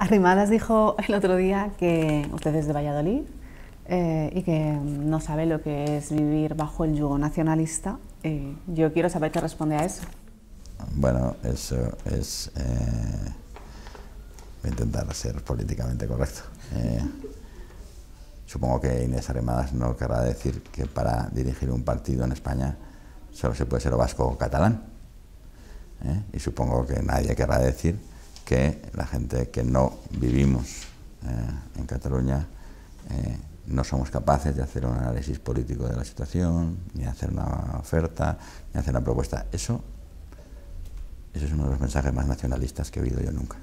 Arrimadas dijo el otro día que usted es de Valladolid eh, y que no sabe lo que es vivir bajo el yugo nacionalista. Eh, yo quiero saber qué responde a eso. Bueno, eso es... Eh, intentar ser políticamente correcto. supongo que Inés Arrimadas no querrá decir que para dirigir un partido en España solo se puede ser vasco o catalán. Y supongo que nadie querrá decir que la gente que no vivimos eh, en Cataluña eh, no somos capaces de hacer un análisis político de la situación, ni hacer una oferta, ni hacer una propuesta. Eso, eso es uno de los mensajes más nacionalistas que he oído yo nunca.